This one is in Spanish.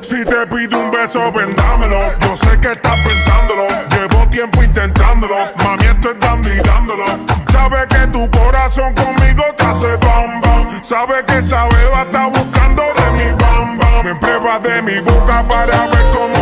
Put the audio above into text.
Si te pido un beso, vendámelo. Yo sé que estás pensándolo. Llevo tiempo intentándolo. Mami, estoy dando y dándolo. Sabe que tu corazón conmigo te hace bam bam. Sabe que esa beba está buscando de mi bam bam. Me prueba de mi boca para ver cómo